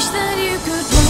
wish that you could